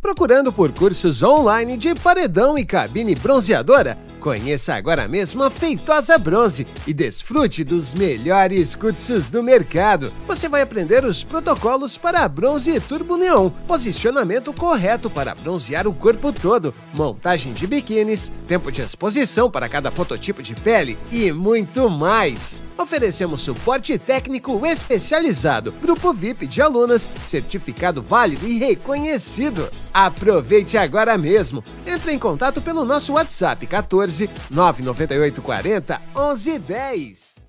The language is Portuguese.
Procurando por cursos online de paredão e cabine bronzeadora? Conheça agora mesmo a Feitosa Bronze e desfrute dos melhores cursos do mercado. Você vai aprender os protocolos para bronze turbo neon, posicionamento correto para bronzear o corpo todo, montagem de biquínis, tempo de exposição para cada fototipo de pele e muito mais. Oferecemos suporte técnico especializado, grupo VIP de alunas, certificado válido e reconhecido. Aproveite agora mesmo. Entre em contato pelo nosso WhatsApp 14 998 40 1110.